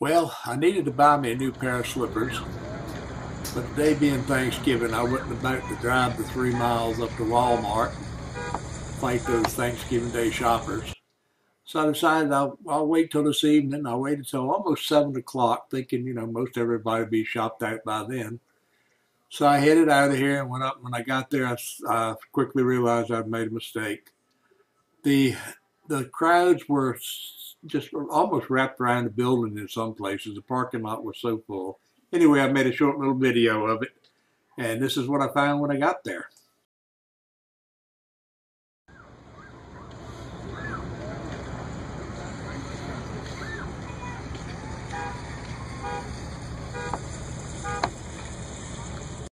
Well, I needed to buy me a new pair of slippers. But today being Thanksgiving, I wasn't about to drive the three miles up to Walmart fight those Thanksgiving Day shoppers. So I decided I'll, I'll wait till this evening. I waited till almost 7 o'clock, thinking, you know, most everybody be shopped out by then. So I headed out of here and went up. When I got there, I, I quickly realized I'd made a mistake. The the crowds were just almost wrapped around the building in some places. The parking lot was so full. Anyway, I made a short little video of it, and this is what I found when I got there.